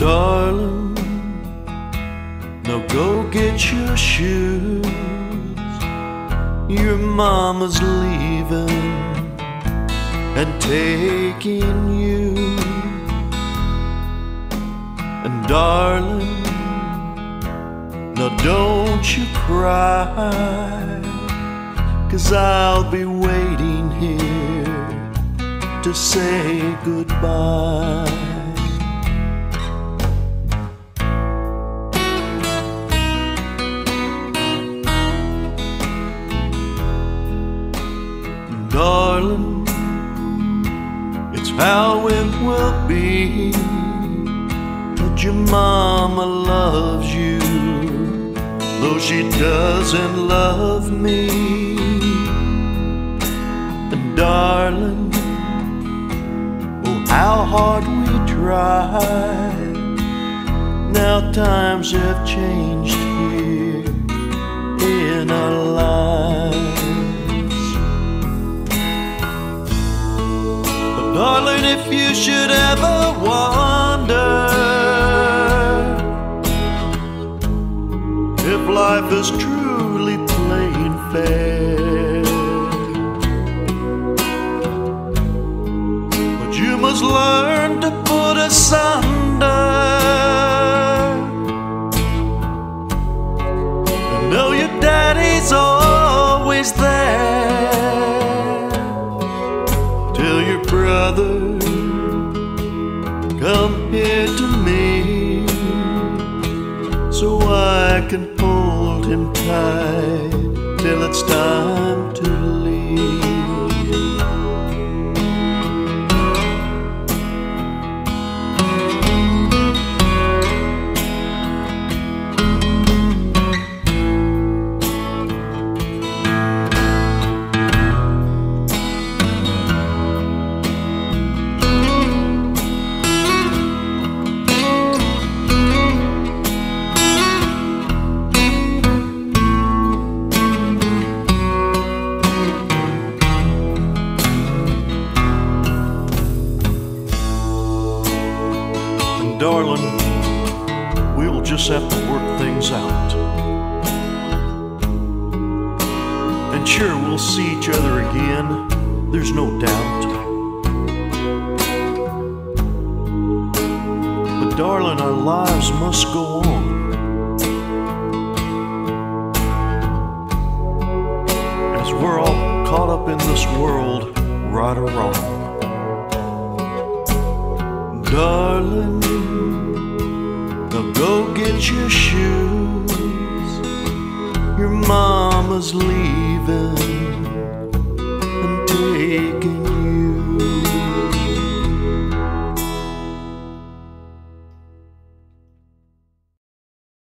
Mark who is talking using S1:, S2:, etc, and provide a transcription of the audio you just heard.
S1: Darling, now go get your shoes. Your mama's leaving and taking you. And darling, now don't you cry, cause I'll be waiting here to say goodbye. Darling, it's how it will be. But your mama loves you, though she doesn't love me. And darling, oh, how hard we tried. Now times have changed here But if you should ever wonder if life is truly plain fair, but you must learn to put asunder. To me, so I can hold him tight till it's time darling, we'll just have to work things out. And sure, we'll see each other again, there's no doubt. But darling, our lives must go on. As we're all caught up in this world, right or wrong. Darling, now go get your shoes. Your mama's leaving and taking